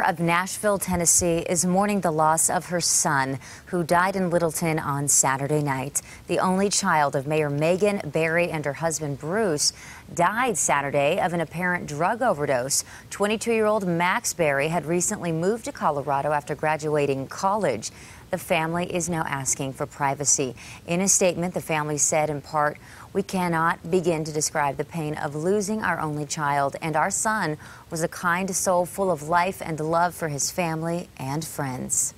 of Nashville, Tennessee is mourning the loss of her son, who died in Littleton on Saturday night. The only child of Mayor Megan Barry and her husband Bruce died Saturday of an apparent drug overdose. 22-year-old Max Barry had recently moved to Colorado after graduating college. The family is now asking for privacy. In a statement, the family said in part, we cannot begin to describe the pain of losing our only child, and our son was a kind soul full of life and love for his family and friends.